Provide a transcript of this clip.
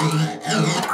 Ai,